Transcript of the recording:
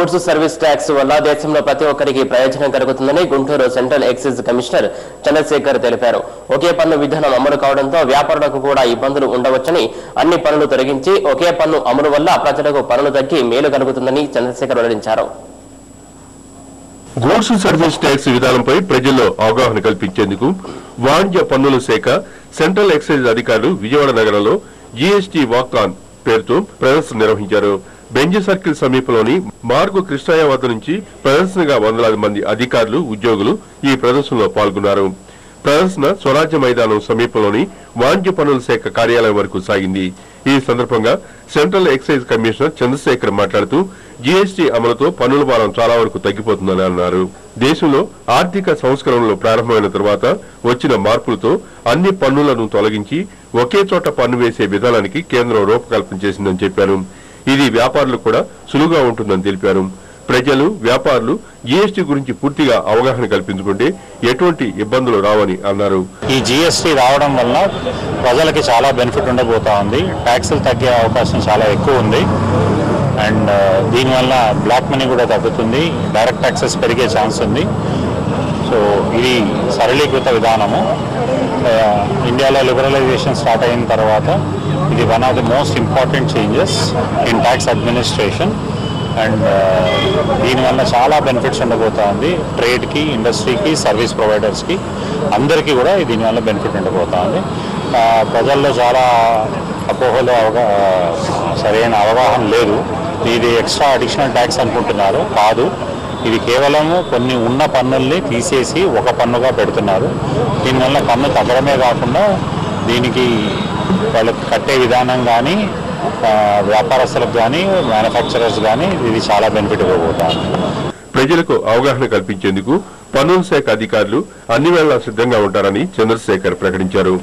Goods service tax వల్ల దేశంలో ప్రతి ఒక్కరికి ప్రయోజనం కలుగుతుందని Guntur central excise commissioner Chandrasekhar తెలిపారు. ఒకే పన్ను విధానం అమలు కావడంతో వ్యాపారులకు కూడా ఇబ్బందులు ఉండవచ్చని అన్ని పనులు తొలగించి ఒకే పన్ను అమలు వల్ల ప్రజలకు పనులు తగ్గి మేలు కలుగుతుందని చంద్రశేఖర్ వెల్లడించారు. గూడ్స్ సర్వీస్ ట్యాక్స్ విధానంపై ప్రజల్లో అవగాహన కల్పించేందుకు వాణిజ్య పన్నుల శాఖ సెంట్రల్ ఎక్సైజ్ అధికారులు విజయవాడ నగరంలో జీఎస్టీ వాక్ ఆన్ పేరుతో ప్రదర్శన నిర్వహించారు. బెంజ్ సర్కిల్ సమీపంలోని మార్గు కృష్ణయ్య వద్ద నుంచి ప్రదర్శనగా వందలాది మంది అధికారులు ఉద్యోగులు ఈ ప్రదర్శనలో పాల్గొన్నారు. ప్రదర్శన స్వరాజ్య మైదానం సమీపంలోని వాణిజ్య పనుల శాఖ కార్యాలయం వరకు సాగింది. ఈ సందర్భంగా సెంట్రల్ ఎక్సైజ్ కమిషనర్ చంద్రశేఖర్ మాట్లాడుతూ జీఎస్టీ అమలుతో పన్నుల భారం చాలా వరకు తగ్గిపోతుందని అన్నారు. దేశంలో ఆర్థిక సంస్కరణలు ప్రారంభమైన తర్వాత వచ్చిన మార్పులతో అన్ని పన్నులను తొలగించి ఒకే చోట పన్ను వేసే విధానానికి కేంద్రం రూపకల్పన చేసిందని చెప్పారు. ఇది వ్యాపారులకు కూడా సులువుగా ఉంటుందని తెలిపారు. ప్రజలు వ్యాపారులు జీఎస్టీ గురించి పూర్తిగా అవగాహన కల్పించుకుంటే ఎటువంటి ఇబ్బందులు రావని అన్నారు. ఈ జీఎస్టీ రావడం వల్ల ప్రజలకి చాలా బెనిఫిట్ ఉండబోతా ఉంది. ట్యాక్సులు తగ్గే అవకాశం చాలా ఎక్కువ ఉంది. అండ్ దీనివల్ల బ్లాక్ మనీ కూడా తగ్గుతుంది. డైరెక్ట్ ట్యాక్సెస్ పెరిగే ఛాన్స్ ఉంది. సో ఇది సరళీకృత విధానము. ఇండియాలో లిబరలైజేషన్ స్టార్ట్ అయిన తర్వాత ఇది one of the most important changes in tax administration and దీనివల్ల చాలా బెనిఫిట్స్ ఉండబోతా ఉంది. ట్రేడ్కి ఇండస్ట్రీకి సర్వీస్ ప్రొవైడర్స్కి అందరికీ కూడా దీనివల్ల బెనిఫిట్ ఉండబోతా ఉంది. ప్రజల్లో చాలా అపోహలు అవగా సరైన అవగాహన లేదు. ఇది ఎక్స్ట్రా అడిషనల్ ట్యాక్స్ అనుకుంటున్నారు. కాదు. ఇది కేవలము కొన్ని ఉన్న పన్నుల్ని తీసేసి ఒక పన్నుగా పెడుతున్నారు. దీనివల్ల పన్ను తగ్గడమే కాకుండా దీనికి వాళ్ళకి కట్టే విధానం కానీ వ్యాపారస్తులకు కానీ మ్యానుఫ్యాక్చరర్స్ కానీ ఇది చాలా బెనిఫిట్ ఇవ్వబోతారు ప్రజలకు అవగాహన కల్పించేందుకు పన్నుల శాఖ అధికారులు అన్ని వేళలా సిద్ధంగా ఉంటారని చంద్రశేఖర్ ప్రకటించారు.